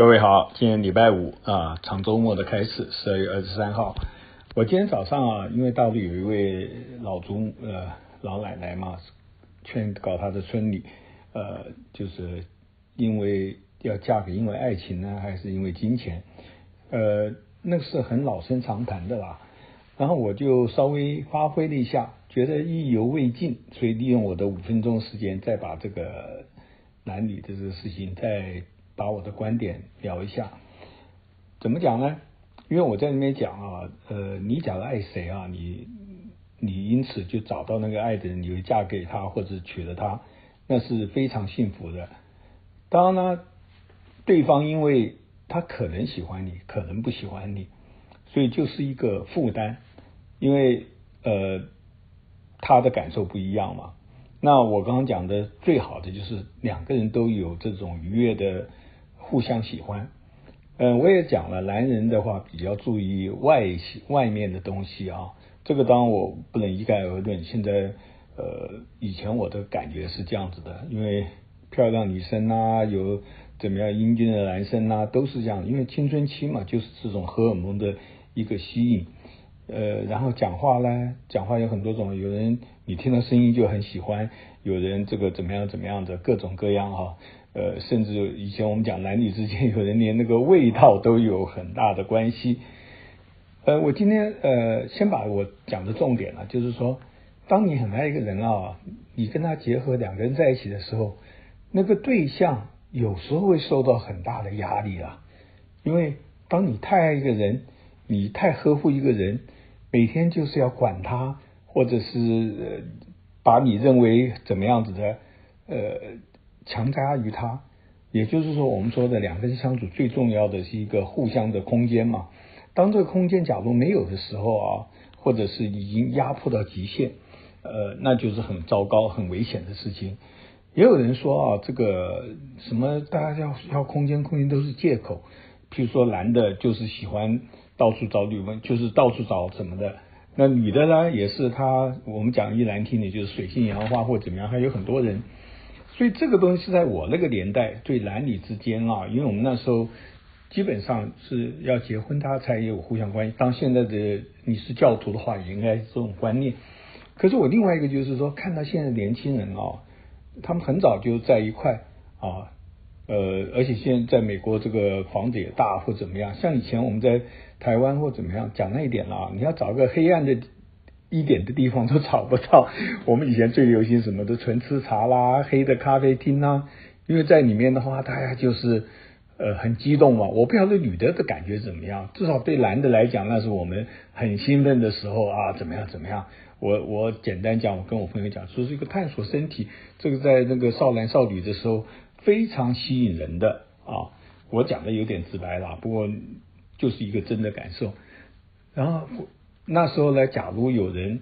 各位好，今天礼拜五啊，长周末的开始，十二月二十三号。我今天早上啊，因为大陆有一位老祖呃老奶奶嘛，劝告她的村里，呃，就是因为要嫁给因为爱情呢，还是因为金钱？呃，那是很老生常谈的啦。然后我就稍微发挥了一下，觉得意犹未尽，所以利用我的五分钟时间，再把这个男女的这个事情再。把我的观点聊一下，怎么讲呢？因为我在那边讲啊，呃，你假如爱谁啊，你你因此就找到那个爱的人，你会嫁给他或者娶了他，那是非常幸福的。当然呢，对方因为他可能喜欢你，可能不喜欢你，所以就是一个负担，因为呃他的感受不一样嘛。那我刚刚讲的最好的就是两个人都有这种愉悦的。互相喜欢，嗯，我也讲了，男人的话比较注意外外面的东西啊，这个当然我不能一概而论。现在，呃，以前我的感觉是这样子的，因为漂亮女生啊，有怎么样英俊的男生啊，都是这样，因为青春期嘛，就是这种荷尔蒙的一个吸引，呃，然后讲话呢，讲话有很多种，有人你听到声音就很喜欢，有人这个怎么样怎么样的各种各样哈。呃，甚至以前我们讲男女之间，有人连那个味道都有很大的关系。呃，我今天呃，先把我讲的重点呢，就是说，当你很爱一个人啊，你跟他结合两个人在一起的时候，那个对象有时候会受到很大的压力啊。因为当你太爱一个人，你太呵护一个人，每天就是要管他，或者是呃把你认为怎么样子的呃。强加于他，也就是说，我们说的两个人相处最重要的是一个互相的空间嘛。当这个空间假如没有的时候啊，或者是已经压迫到极限，呃，那就是很糟糕、很危险的事情。也有人说啊，这个什么大家要要空间，空间都是借口。譬如说，男的就是喜欢到处找女问，就是到处找什么的。那女的呢，也是她，我们讲一难听的，就是水性杨花或怎么样，还有很多人。所以这个东西是在我那个年代，对男女之间啊，因为我们那时候基本上是要结婚，他才有互相关系。当现在的你是教徒的话，也应该是这种观念。可是我另外一个就是说，看到现在年轻人啊，他们很早就在一块啊，呃，而且现在在美国这个房子也大或怎么样，像以前我们在台湾或怎么样讲那一点啊，你要找个黑暗的。一点的地方都找不到。我们以前最流行什么的纯吃茶啦、黑的咖啡厅啦，因为在里面的话，大家就是呃很激动嘛。我不晓得女的的感觉怎么样，至少对男的来讲，那是我们很兴奋的时候啊，怎么样怎么样。我我简单讲，我跟我朋友讲，说是一个探索身体，这个在那个少男少女的时候非常吸引人的啊。我讲的有点直白了，不过就是一个真的感受。然后。那时候呢，假如有人，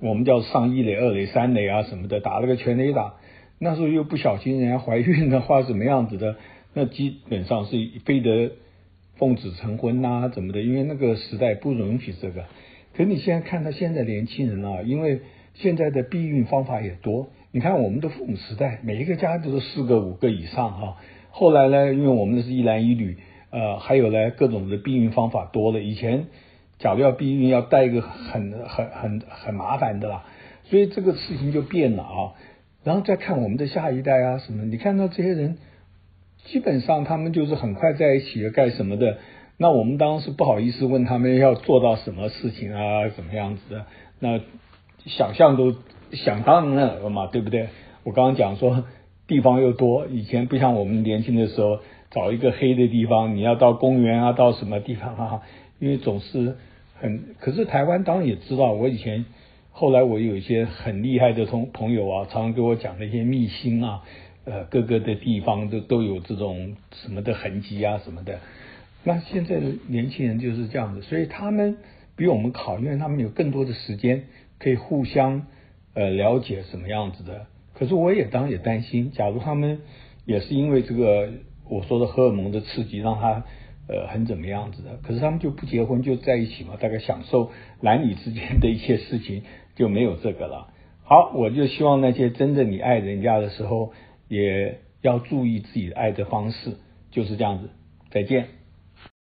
我们叫上一垒、二垒、三垒啊什么的，打了个全垒打，那时候又不小心人家怀孕的话，什么样子的，那基本上是非得奉子成婚呐，怎么的？因为那个时代不允许这个。可你现在看到现在年轻人啊，因为现在的避孕方法也多，你看我们的父母时代，每一个家都是四个、五个以上哈。后来呢，因为我们是一男一女，呃，还有呢各种的避孕方法多了，以前。假如要避孕，要带一个很很很很麻烦的啦，所以这个事情就变了啊。然后再看我们的下一代啊什么，你看到这些人，基本上他们就是很快在一起了干什么的。那我们当时不好意思问他们要做到什么事情啊，怎么样子的？那想象都想当然了嘛，对不对？我刚刚讲说地方又多，以前不像我们年轻的时候找一个黑的地方，你要到公园啊，到什么地方啊？因为总是很，可是台湾当然也知道，我以前后来我有一些很厉害的同朋友啊，常常给我讲那些秘辛啊，呃，各个的地方都都有这种什么的痕迹啊什么的。那现在的年轻人就是这样子，所以他们比我们好，因为他们有更多的时间可以互相呃了解什么样子的。可是我也当然也担心，假如他们也是因为这个我说的荷尔蒙的刺激，让他。呃，很怎么样子的？可是他们就不结婚就在一起嘛，大概享受男女之间的一些事情就没有这个了。好，我就希望那些真正你爱人家的时候，也要注意自己爱的方式，就是这样子。再见。